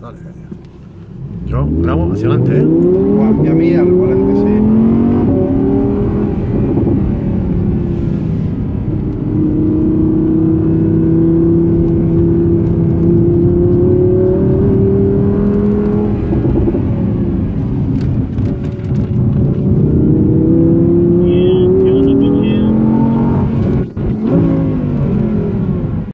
Dale, Yo, bravo, hacia adelante, ¿eh?